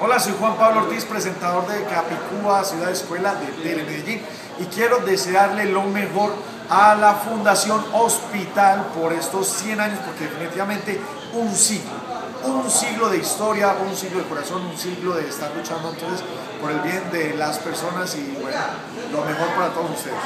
Hola, soy Juan Pablo Ortiz, presentador de Capicúa, Ciudad Escuela de Telemedellín y quiero desearle lo mejor a la Fundación Hospital por estos 100 años porque definitivamente un siglo, un siglo de historia, un siglo de corazón, un siglo de estar luchando entonces por el bien de las personas y bueno, lo mejor para todos ustedes.